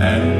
and